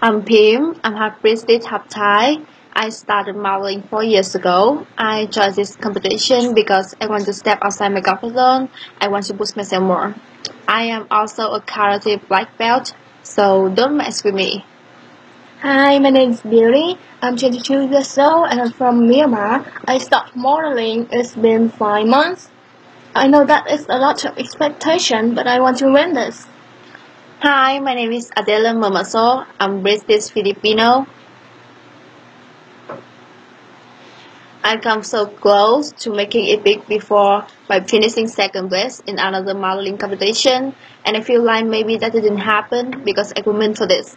I'm Pim. I'm half British, half Thai. I started modeling four years ago. I joined this competition because I want to step outside my comfort zone. I want to push myself more. I am also a karate black belt, so don't mess with me. Hi, my name is Beauty. I'm 22 years old and I'm from Myanmar. I started modeling. It's been five months. I know that is a lot of expectation, but I want to win this. Hi, my name is Adela Mamaso. I'm British Filipino. I come so close to making it big before by finishing second place in another modeling competition, and I feel like maybe that didn't happen because I for this.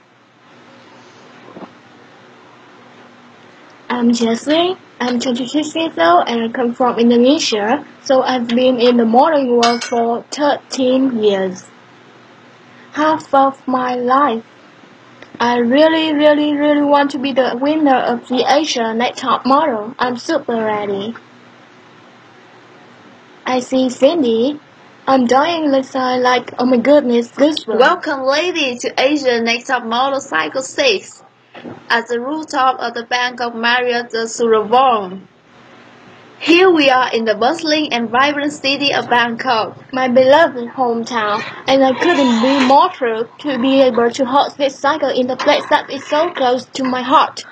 I'm Jessie. I'm 26 years old and I come from Indonesia, so I've been in the modeling world for 13 years. Half of my life. I really, really, really want to be the winner of the Asia Next Top Model. I'm super ready. I see Cindy. I'm dying inside like, oh my goodness, goosebumps. Welcome, lady, to Asia Next Top Model Cycle 6 at the rooftop of the Bangkok Marriott the Surathon. Here we are in the bustling and vibrant city of Bangkok, my beloved hometown, and I couldn't be more thrilled to be able to host this cycle in the place that is so close to my heart.